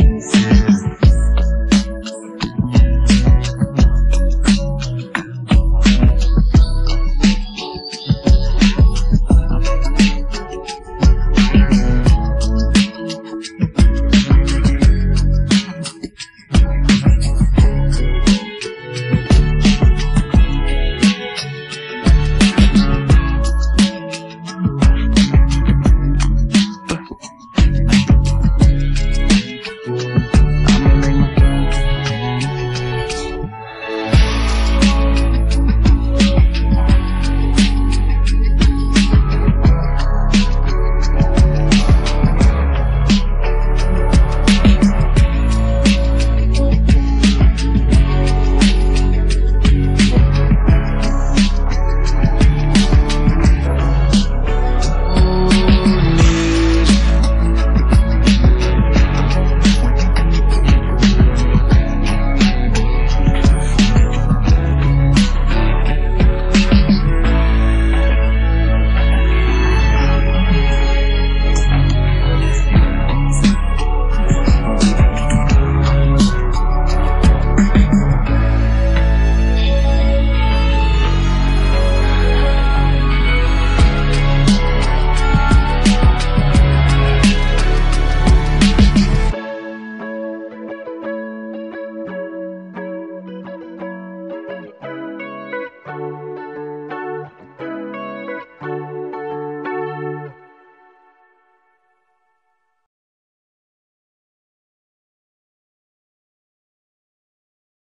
things.